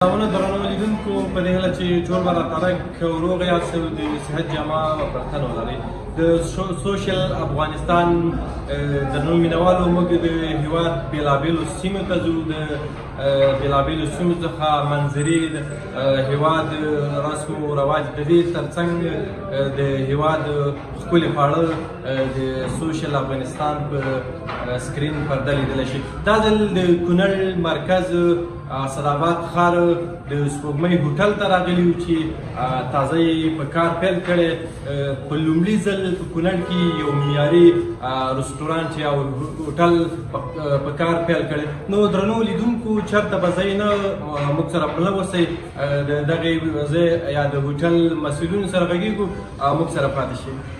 داونه درنو لیدونکو په دې هله چې جوړ به راتلک وروغ یاست او د صحت جامه ورته تن ولرئ د سوشل افغانستان درنو مینوالو موږ د هیواد بېلابېلو سیمو ته ځو د بېلابېلو سیمو څخه منظرې د هیواد رسم و رواج د دې ترڅنګ د هیواد ښکلي خواړه د سوشل افغانستان په سکرین پرده لیدل شي دا ځل د کونړ مرکز اسداباد ښار د سپوږمۍ هوټل ته راغلي یو چې تازه یې په کار پیل کړی په لومړي ځل په کونړ کې یو معیاري رستورانټ یا هوټل په کار پیل کړی نو درنو لیدونکو چرته به ځای نه موږ سره پله اوسئ د دغې ځای یا د هوټل مسؤلینو سره غږېږو او موږ سره پاتې شئ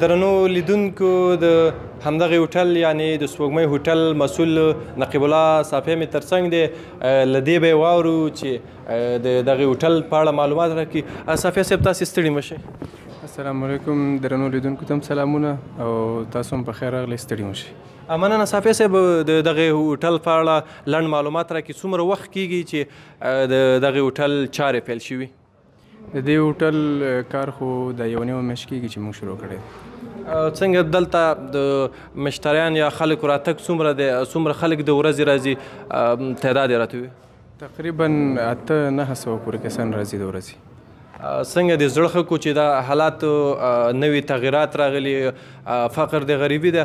درنو لیدونکو د همدغه هوټل یعنی د سپوږمۍ هوټل مسول نقیب الله صافی می ترڅنګ دی لدی به واورو چې د دغه هوټل په اړه معلومات راکړي صافی صاحب تاسو ستړي مشه السلام علیکم درنو لیدونکو تم سلامونه او تاسو هم په خیر راغلی ستړي مشه مننه صافی صاحب د دغه هوټل په اړه لند معلومات راکړي څومره وخت کیږي چې د دغه هوټل چارې پیل شوي د دې هوټل کار خو دا یو نیمه میاشت کېږي چې موږ شروع کړی دی. څنګه دلته د مشتریان یا خلکو راتګ څومره دی؟ څومره خلک د ورځې راځي؟ تعداد یې راته ووایه. تقریبا اته نهه سوه پورې کسان راځي د ورځې. څنګه دې زړه ښه کړو چې دا حالات نوي تغیرات راغلي، فقر دی، غریبي ده،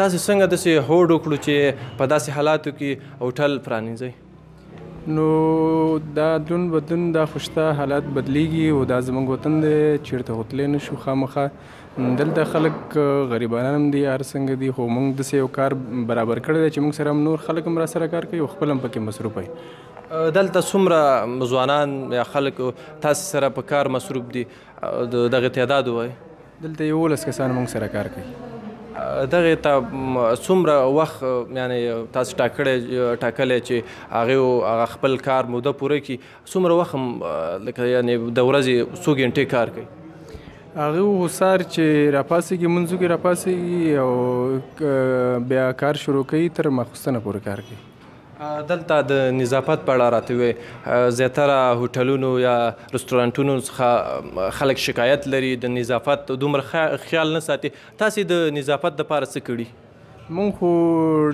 تاسې څنګه داسې هوډ وکړو چې په داسې حالاتو کې هوټل پرانیزئ؟ نو دا دون بدون دا خوشته حالات بدلیږي او دا زمونږ وطن دی چیرته هوتلې نشو خامخه دلته خلک غریبانان هم دي هر څنګه دي خو موږ د یو کار برابر کړی دی چې موږ سره هم نور خلک هم را سره کار کوي او خپل هم پکې مصروف وي دلته څومره ځوانان یا خلک تاسو سره په کار مصروف دي د دغه تعداد ووایئ. دلته یوولس کسان موږ سره کار کوي. دغه ته څومره وخت یعنی تاسو ټاکړی ټاکلی چې هغه هغه خپل کار موده پوره کړي څومره وخت لکه یعنی د ورځې څو ګنټې کار کوي هغه هوسار چې راپاسېږي منځو کې راپاسېږي او بیا کار شروع کوي تر ماخوستنه پورې کار کوي دلته د نظافت په اړه راته وې زیاتره هوټلونو یا رستورانتونو څخه خلک شکایت لري د نظافت دومره خیال نه ساتي تاسو د نظافت لپاره څه کړي مونږ خو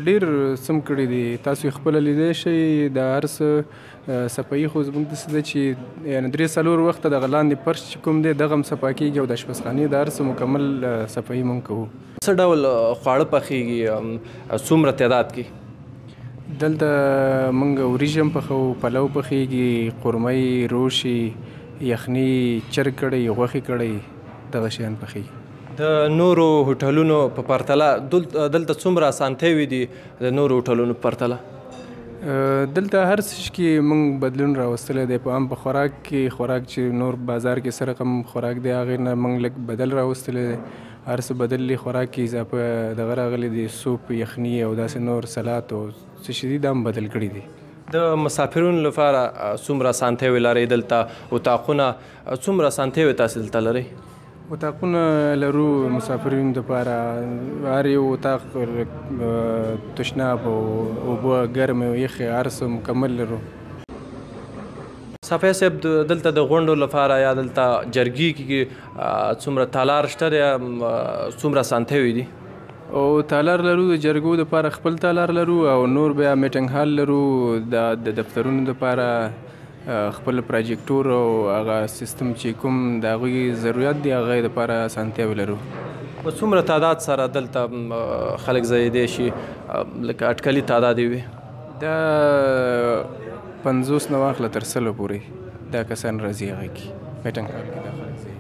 ډیر سم کړی دی تاسو خپل لیدې شئ د ارس صفائی خو زموږ د سده چې یعنی درې سلور وخت د غلاندې پرش کوم دی دغه صفا کیږي او د شپسخانی د ارس مکمل صفائی مونږ کوو څه ډول خواړه پخیږي څومره تعداد کې دلته موږ وریجې هم پخوو پلو پخیږي قورمه روشي یخني چرګ کړی غوښې کړی دغه شیان پخیږي د نورو هوټلونو په پرتله دلته څومره اسانتیاوې دي د نورو هوټلونو په پرتله دلته هر څه کې موږ بدلون راوستلی دی په هم په خوراک کې خوراک چې نور بازار کې سره کوم خوراک دی هغه نه موږ لږ بدل راوستلی دی هر څه بدل دي خوراک کي اضافه دغه راغلي دي سوپ یخني او داسي نور سلات او څه شي دي دا هم بدل کړي دي. د مسافرونو لپاره څومره اسانتیاوې لرئ دلته اتاقونه څومره اسانتیاوې تاسې دلته لرئ؟ اتاقونه لرو مسافرینو لپاره هر یو اتاق تشناب او اوبه ګرمې او یخې هر څه مکمل لرو. صافی صاحب دلته د غونډو لپاره یا دلته جرګې کیږي څومره تالار شته دی څومره اسانتیاوې دي او تالار لرو د جرګو لپاره خپل تالار لرو او نور بیا میټنګ هال لرو د دفترونو لپاره خپل پروجیکټور او هغه سیستم چې کوم د هغوی ضرورت دی هغه لپاره اسانتیاوې لرو په څومره تعداد سره دلته خلک ځایېدی شي لکه اټکلي تعداد یې وي دا پنځوس نه واخله تر سلو پورې دا کسان راځي هغه کې میټنګ کار کې دا خلک ځي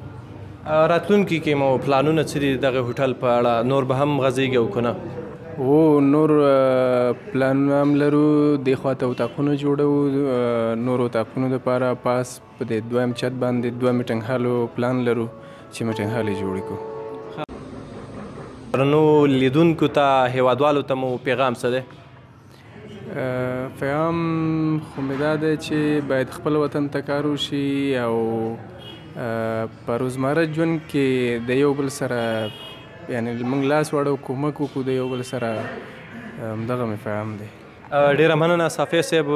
راتلونکي کې مو پلانونه څه دي دغه هوټل په اړه نور به هم غځېږي او کنه او نور پلانونه هم لرو د خواته اتاقونه جوړو نور اتاقونو لپاره پاس په دې دویم چت باندې دوه میټنګ هالو پلان لرو چې میټنګ هالې جوړې کو درنو لیدونکو ته هیوادوالو ته مو پیغام څه دی پیام خو مې دا دی چې باید خپل وطن ته کار وشي او په روزمره ژوند کې د یو بل سره یعنی موږ لاس واړو کومک وکړو د یو بل سره همدغه مې پیام دی ډیره مننه صافی صاحب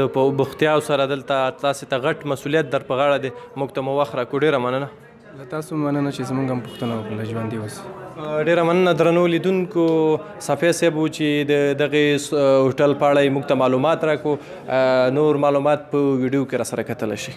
د په بوختیاو سره دلته تاسو ته غټ مسولیت در په غاړه دی موږ ته مو وخت راکړو ډیره مننه له تاسو مننه چې زمونږ هم پوښتنه وکړه ژوندي اوسئ ډیره مننه درنو لیدونکو صفی صاحب چې د دغه هوټل په اړه موږ ته معلومات راکو نور معلومات په ویډیو کې را سره کتل شي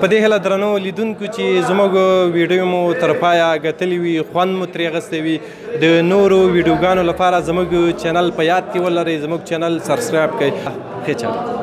په دې هله درنو لیدونکو چې زموږ ویډیو مو تر پایه ګتلی وي خوند مو ترې غستی وي د نورو ویډیوګانو لپاره زموږ چینل په یاد کې ولرئ زموږ چینل سبسکرایب کړئ ښه چاره